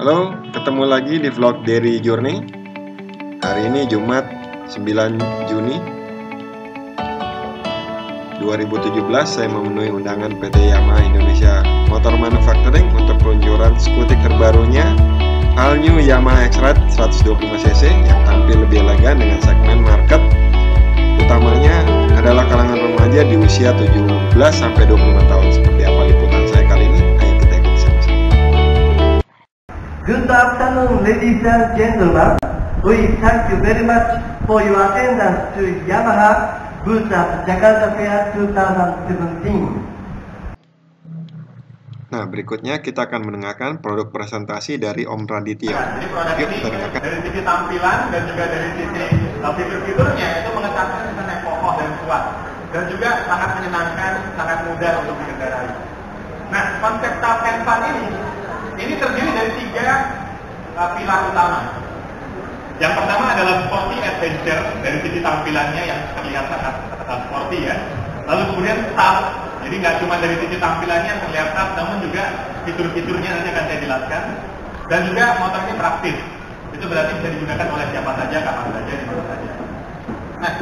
Halo, ketemu lagi di vlog Derry Journey. Hari ini Jumat 9 Juni 2017 saya memenuhi undangan PT Yamaha Indonesia Motor Manufacturing untuk peluncuran skutik terbarunya All New Yamaha X-Ride 125cc yang tampil lebih elegan dengan segmen market utamanya adalah kalangan remaja di usia 17 sampai 25 tahun. Seperti apa liputan Good afternoon, ladies and gentlemen. We thank you very much for your attendance to Yamaha Booth at Jakarta Fair 2017. Nah, berikutnya kita akan mendengarkan produk presentasi dari Om Raditya. Nah, jadi produk Yuk, ini dengarkan. dari sisi tampilan dan juga dari sisi uh, fitur-fiturnya itu mengesankan kesan yang kokoh dan kuat dan juga sangat menyenangkan, sangat mudah untuk dikendarai. Nah, konsep Top and Fun ini ini terdiri dari tiga uh, pilar utama. Yang pertama adalah sporty adventure dari sisi tampilannya yang terlihat sangat uh, sporty ya. Lalu kemudian style, jadi nggak cuma dari sisi tampilannya yang terlihat style, namun juga fitur-fiturnya nanti akan saya jelaskan. Dan juga motor ini praktis. Itu berarti bisa digunakan oleh siapa saja, kapan saja, di mana saja. Nah,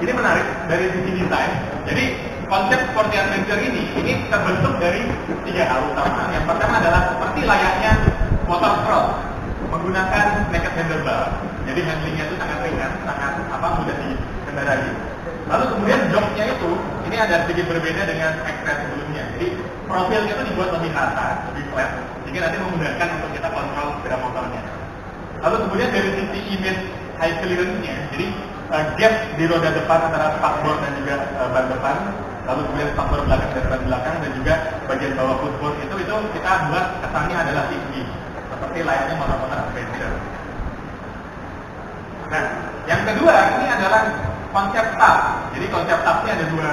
ini menarik dari sisi desain. Jadi konsep sporty adventure ini ini terbentuk dari tiga hal utama. Yang pertama adalah seperti layaknya motor cross menggunakan naked handlebar. Jadi handlingnya itu sangat ringan, sangat apa mudah dikendarai. Lalu kemudian joknya itu ini ada sedikit berbeda dengan X-Ray sebelumnya. Jadi profilnya itu dibuat lebih rata, lebih flat, sehingga nanti memudahkan untuk kita kontrol sepeda motornya. Lalu kemudian dari sisi image high clearance-nya, jadi uh, gap di roda depan antara spakbor dan juga uh, ban depan, lalu kemudian spakbor belakang dan belakang dan juga bagian bawah footboard itu itu kita buat kesannya adalah tinggi, seperti layaknya motor-motor adventure. Nah, yang kedua ini adalah konsep tab. Jadi konsep tabnya ada dua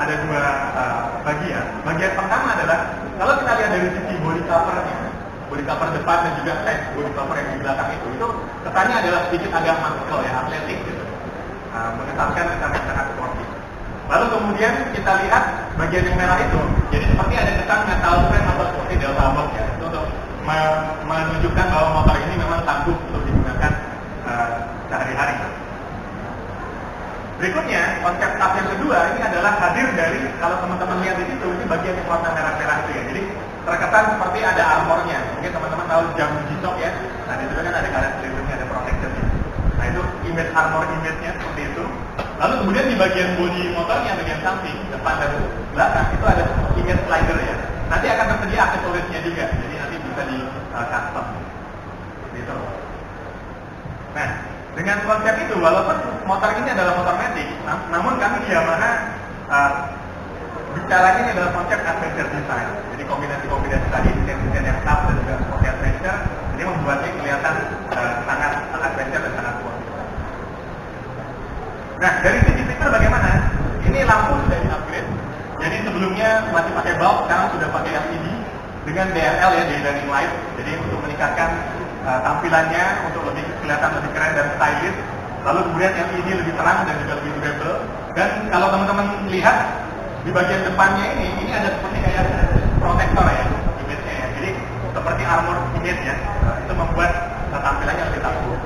ada dua uh, bagian. Bagian pertama adalah kalau kita lihat dari sisi body covernya, body cover depan dan juga side body cover yang di belakang itu, itu kesannya adalah sedikit agak muscle ya, atletik gitu. Uh, mengesankan kesan yang sangat sporty. Lalu kemudian kita lihat bagian yang merah itu, jadi seperti ada kesan metal frame atau seperti delta box ya, itu untuk me- menunjukkan bahwa motor ini memang tangguh untuk digunakan uh, sehari-hari. Berikutnya, konsep tab yang kedua ini adalah hadir dari, kalau teman-teman lihat di situ, ini bagian yang warna merah-merah itu ya. Jadi terkesan seperti ada armornya. Mungkin teman-teman tahu jam G-Shock ya. Nah, di situ kan ada karet pelindungnya, ada protectionnya. Nah, itu image armor image-nya. Lalu kemudian di bagian bodi motornya, bagian samping, depan dan belakang, itu ada image slider ya. Nanti akan tersedia aksesorisnya juga. Jadi nanti bisa di uh, custom. Gitu. Nah, dengan konsep itu, walaupun motor ini adalah motor matic, nam- namun kami di Yamaha uh, bicaranya ini adalah konsep adventure design. Jadi kombinasi-kombinasi tadi, desain-desain yang tough dan juga sporty adventure, ini membuatnya kelihatan uh, sangat adventure dan sangat. Nah, dari sisi fitur bagaimana? Ini lampu sudah di-upgrade. Jadi sebelumnya masih pakai bulb, sekarang sudah pakai LED dengan DLL ya, daylighting light. Jadi untuk meningkatkan uh, tampilannya, untuk lebih kelihatan lebih keren dan stylish. Lalu kemudian LED lebih terang dan juga lebih durable. Dan kalau teman-teman lihat di bagian depannya ini, ini ada seperti kayak protektor ya, image-nya ya. Jadi seperti armor image ya. Uh, itu membuat uh, tampilannya lebih tangguh.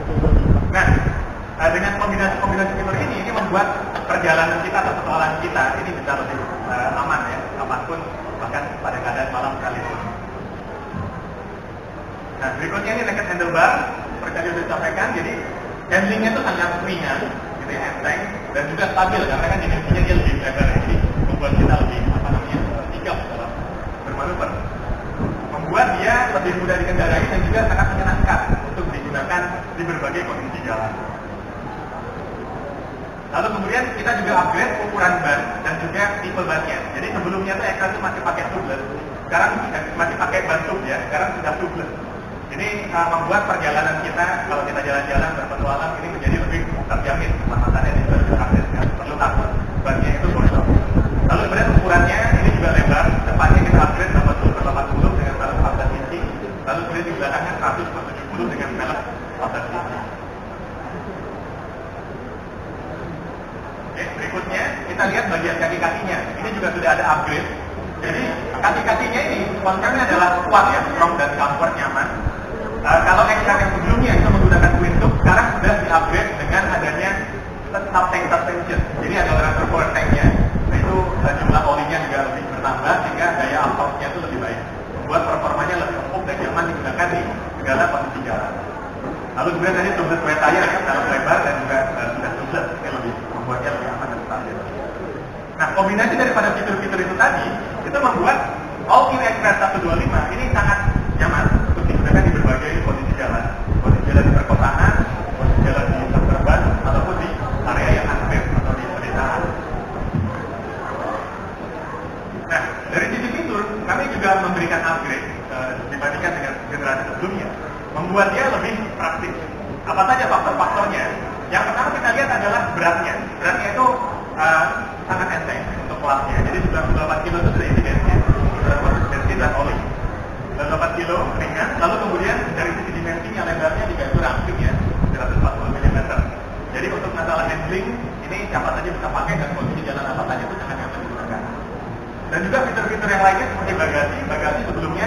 Nah, uh, dengan kombinasi-kombinasi fitur ini, ini membuat perjalanan kita atau petualangan kita ini bisa lebih uh, aman ya, apa pun bahkan pada keadaan malam sekalipun. Nah, berikutnya ini naked handlebar, seperti sudah disampaikan, jadi handlingnya itu sangat ringan, gitu ya, enteng, dan juga stabil, karena kan dimensinya dia lebih lebar, jadi membuat kita lebih, apa namanya, sigap dalam bermanuver. Membuat dia lebih mudah dikendarai dan juga sangat menyenangkan untuk digunakan di berbagai kondisi jalan. Lalu kemudian kita juga upgrade ukuran ban dan juga tipe bannya. Jadi sebelumnya tuh Ekra itu masih pakai tubeless, sekarang masih pakai ban tube ya, sekarang sudah tubeless. Ini uh, membuat perjalanan kita kalau kita jalan-jalan berpetualang ini menjadi lebih terjamin keselamatannya dan juga Buat kami adalah kuat ya, strong dan comfort nyaman. Uh, kalau XM yang sebelumnya itu menggunakan Windows, sekarang sudah di-upgrade dengan adanya tetap tank suspension. Jadi ada transfer power tanknya. Nah itu uh, jumlah olinya juga lebih bertambah sehingga daya absorpsinya itu lebih baik. Membuat performanya lebih empuk dan nyaman digunakan di segala kondisi jalan. Lalu kemudian tadi tubeless wear tire ya, lebar dan juga uh, sudah tubeless, lebih membuatnya lebih aman dan stabil. Nah kombinasi daripada fitur-fitur itu tadi itu membuat All New Express 125 ini sangat nyaman untuk digunakan di berbagai kondisi jalan, kondisi jalan di perkotaan, kondisi jalan di suburban ataupun di area yang aktif atau di pedesaan. Nah, dari sisi fitur, kami juga memberikan upgrade uh, dibandingkan dengan generasi sebelumnya, membuat dia lebih praktis. Apa saja faktor-faktornya? Yang pertama kita lihat adalah beratnya. Beratnya itu uh, sangat enteng untuk kelasnya. Jadi 98 kilo itu sudah bensin dan oli. 98 kilo ringan, lalu kemudian dari sisi dimensinya lebarnya diganti ramping ya, 140 mm. Jadi untuk masalah handling, ini siapa saja bisa pakai dan kondisi jalan apa saja itu sangat nyaman digunakan. Dan juga fitur-fitur yang lainnya seperti bagasi. Bagasi sebelumnya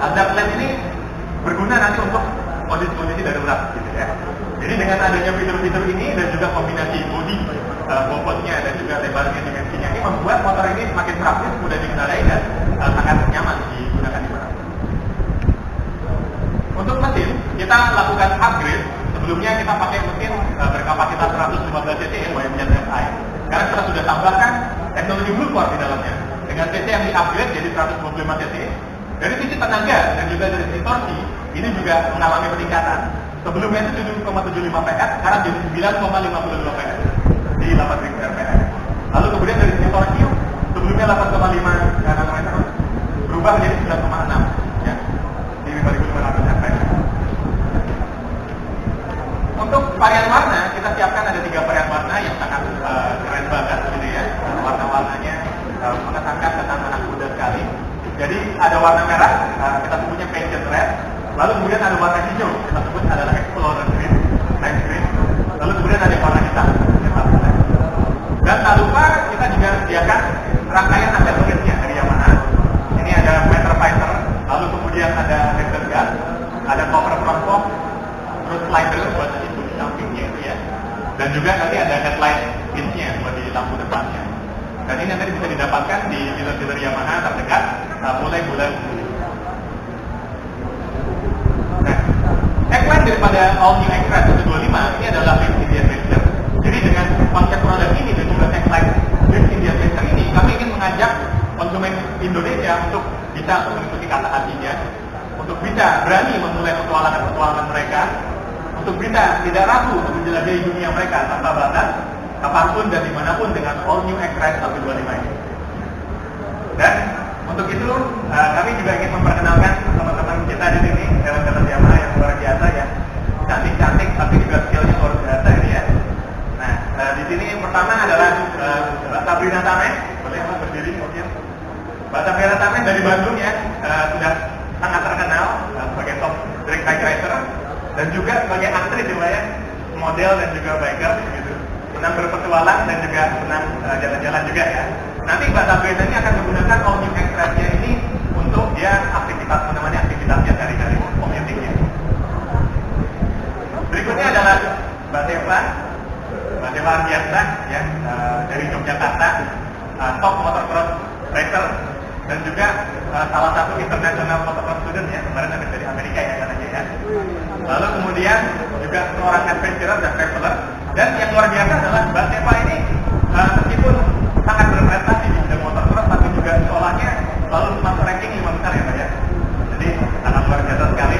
Hazard lamp ini berguna nanti untuk kondisi-kondisi darurat gitu ya. Jadi dengan adanya fitur-fitur ini dan juga kombinasi bodi uh, bobotnya dan juga lebarnya dimensinya ini membuat motor ini semakin praktis, mudah dikendarai dan uh, sangat nyaman digunakan di mana. Untuk mesin kita lakukan upgrade. Sebelumnya kita pakai mesin uh, berkapasitas 115 cc YMZ FI. Sekarang kita sudah tambahkan teknologi Blue Core di dalamnya dengan cc yang di-upgrade jadi 125 cc. Dari sisi tenaga dan juga dari sisi torsi ini juga mengalami peningkatan. Sebelumnya itu 7,75 PS, sekarang jadi 9,52 PS di 8000 RPM. Lalu kemudian dari sisi torsi, sebelumnya 8,5 nanometer berubah menjadi 9,6 ya di 5500 RPM. Untuk varian warna kita siapkan ada tiga varian warna yang sangat uh, ada warna merah, uh, kita sebutnya passion red. Lalu kemudian ada warna hijau, kita sebut adalah explorer green, night green. Lalu kemudian ada warna hitam, dan tak lupa kita juga sediakan rangkaian aksesorisnya dari Yamaha. Ini ada meter fighter, lalu kemudian ada laser gun, ada cover front box, terus slider buat di sampingnya itu ya. Dan juga nanti ada headlight pinnya buat di lampu depannya. Dan ini nanti bisa didapatkan di dealer-dealer Yamaha terdekat uh, mulai bulan Juli. Nah, tagline daripada All New X-Ray 125 ini adalah Live Indian Racer. Jadi dengan konsep produk ini dan juga tagline Live Indian Racer ini, kami ingin mengajak konsumen Indonesia untuk bisa mengikuti kata hatinya, untuk bisa berani memulai petualangan-petualangan mereka, untuk bisa tidak ragu untuk menjelajahi dunia mereka tanpa batas, kapan pun dan di mana pun dengan All New X-Ray 125 ini. Dan untuk itu uh, kami juga ingin memperkenalkan teman-teman kita di sini, talent-talent Yamaha yang luar biasa ya, cantik-cantik tapi juga skillnya luar biasa ini ya. Nah, uh, di sini yang pertama adalah uh, Sabrina Tamen, boleh berdiri mungkin. Mbak Sabrina Tamen dari Bandung ya, uh, sudah sangat terkenal uh, sebagai top drag racer dan juga sebagai aktris ya Mbak ya, model dan juga biker gitu. Senang berpetualang dan juga senang uh, jalan-jalan juga ya. Nanti Mbak Sabrina ini akan menggunakan All New X-Ray ini untuk dia aktivitas menemani aktivitasnya sehari-hari, commutingnya. Berikutnya adalah Mbak Deva, Mbak Deva Ardiansa ya uh, dari Yogyakarta, uh, top motocross racer dan juga uh, salah satu international motocross student ya kemarin habis dari Amerika ya katanya ya. Lalu kemudian juga seorang adventurer dan traveler dan yang luar biasa adalah Mbak Deva ini uh, meskipun sangat berprestasi di bidang motocross tapi juga sekolahnya selalu masuk ranking lima besar ya Mbak ya. Jadi sangat luar biasa sekali